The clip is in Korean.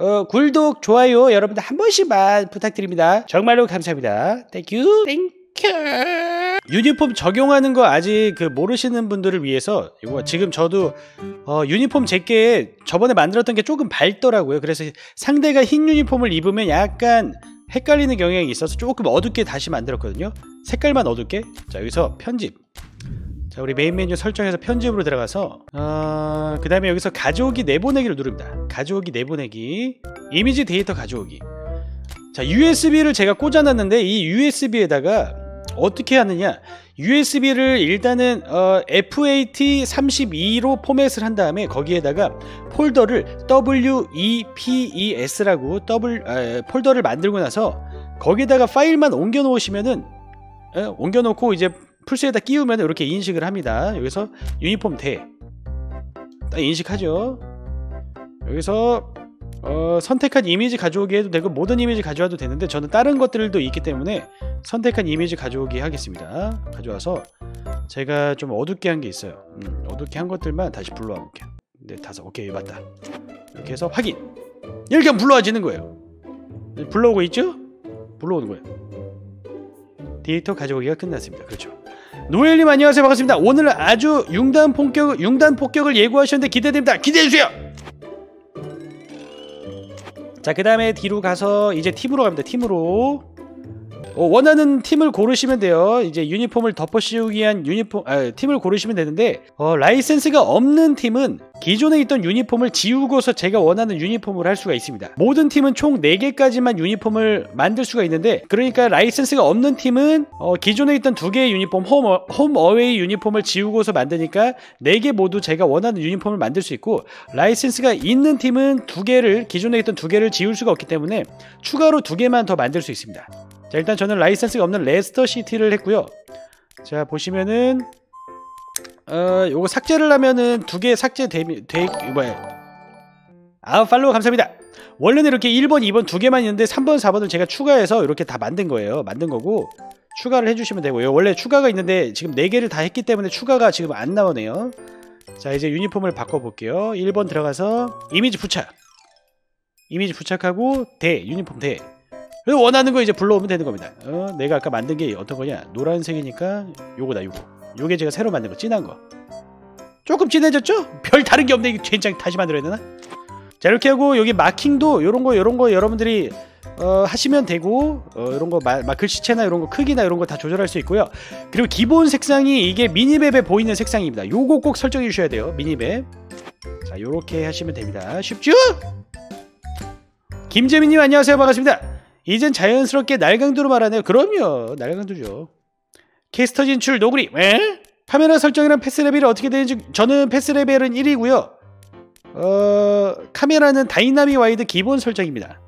어, 구독, 좋아요 여러분들 한 번씩만 부탁드립니다. 정말로 감사합니다. Thank you. Thank you. 유니폼 적용하는 거 아직 그 모르시는 분들을 위해서 이거 지금 저도 어, 유니폼 제게 저번에 만들었던 게 조금 밝더라고요. 그래서 상대가 흰 유니폼을 입으면 약간 헷갈리는 경향이 있어서 조금 어둡게 다시 만들었거든요. 색깔만 어둡게. 자 여기서 편집. 자 우리 메인 메뉴 설정해서 편집으로 들어가서 어, 그 다음에 여기서 가져오기 내보내기를 누릅니다. 가져오기 내보내기. 이미지 데이터 가져오기. 자 USB를 제가 꽂아놨는데 이 USB에다가 어떻게 하느냐 USB를 일단은 어, FAT32로 포맷을 한 다음에 거기에다가 폴더를 WEPES라고 더블 에, 폴더를 만들고 나서 거기에다가 파일만 옮겨 놓으시면은 에, 옮겨 놓고 이제 플스에다 끼우면 이렇게 인식을 합니다. 여기서 유니폼 대. 딱 인식하죠. 여기서 어, 선택한 이미지 가져오기 해도 되고 모든 이미지 가져와도 되는데 저는 다른 것들도 있기 때문에 선택한 이미지 가져오기 하겠습니다. 가져와서 제가 좀 어둡게 한 게 있어요. 음, 어둡게 한 것들만 다시 불러와 볼게요. 네 다섯. 오케이 맞다. 이렇게 해서 확인. 이렇게 하면 불러와지는 거예요. 불러오고 있죠? 불러오는 거예요. 데이터 가져오기가 끝났습니다. 그렇죠 노엘님 안녕하세요 반갑습니다 오늘 아주 융단 폭격 융단 폭격을 예고하셨는데 기대됩니다 기대해주세요 자, 그 다음에 뒤로 가서 이제 팀으로 갑니다. 팀으로. 어, 원하는 팀을 고르시면 돼요. 이제 유니폼을 덮어 씌우기 위한 유니폼, 아, 팀을 고르시면 되는데, 어, 라이센스가 없는 팀은 기존에 있던 유니폼을 지우고서 제가 원하는 유니폼을 할 수가 있습니다. 모든 팀은 총 4개까지만 유니폼을 만들 수가 있는데, 그러니까 라이센스가 없는 팀은 어, 기존에 있던 두 개의 유니폼, 홈, 어, 홈 어웨이 유니폼을 지우고서 만드니까 4개 모두 제가 원하는 유니폼을 만들 수 있고, 라이센스가 있는 팀은 두 개를, 기존에 있던 두 개를 지울 수가 없기 때문에 추가로 두 개만 더 만들 수 있습니다. 자 일단 저는 라이센스가 없는 레스터 시티를 했고요. 자 보시면은 어 요거 삭제를 하면은 두 개 삭제 되, 되 뭐야 아 팔로우 감사합니다. 원래는 이렇게 1번 2번 두 개만 있는데 3번 4번을 제가 추가해서 이렇게 다 만든 거예요. 만든 거고 추가를 해주시면 되고요. 원래 추가가 있는데 지금 4개를 다 했기 때문에 추가가 지금 안 나오네요. 자 이제 유니폼을 바꿔볼게요. 1번 들어가서 이미지 부착. 이미지 부착하고 대 유니폼 대 원하는 거 이제 불러오면 되는 겁니다. 어, 내가 아까 만든 게 어떤 거냐? 노란색이니까 요거다 요거. 요게 제가 새로 만든 거 진한 거. 조금 진해졌죠? 별 다른 게 없네. 이거 된장 다시 만들어야 되나? 자 이렇게 하고 여기 마킹도 요런 거 요런 거 여러분들이 어, 하시면 되고 어, 이런 거 마, 마, 글씨체나 이런 거 크기나 이런 거 다 조절할 수 있고요. 그리고 기본 색상이 이게 미니맵에 보이는 색상입니다. 요거 꼭 설정해 주셔야 돼요. 미니맵. 자 요렇게 하시면 됩니다. 쉽죠? 김재민님 안녕하세요 반갑습니다. 이젠 자연스럽게 날강도로 말하네요. 그럼요. 날강도죠. 캐스터 진출 노그리. 에? 카메라 설정이랑 패스 레벨이 어떻게 되는지 저는 패스 레벨은 1이고요. 어, 카메라는 다이나믹 와이드 기본 설정입니다.